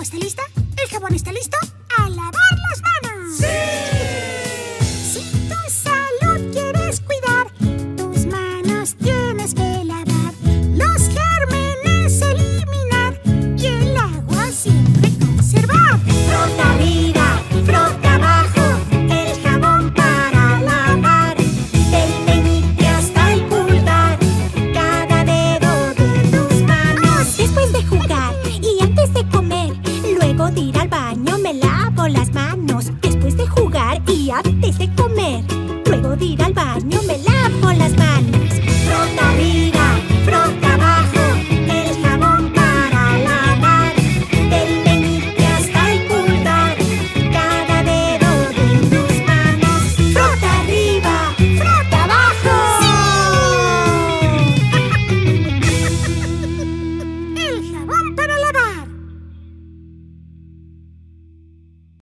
agua está lista? ¿El jabón está listo? ¡A lavar las manos! ¡Sí! Si tu salud quieres cuidar, tus manos tienes que lavar, los gérmenes eliminar y el agua siempre conservar. Frota arriba, frota abajo, el jabón para lavar, del meñique hasta el pulgar, cada dedo de tus manos. Oh, después de jugar Luego de ir al baño me lavo las manos Después de jugar y antes de comer. Luego de ir al baño me lavo las manos.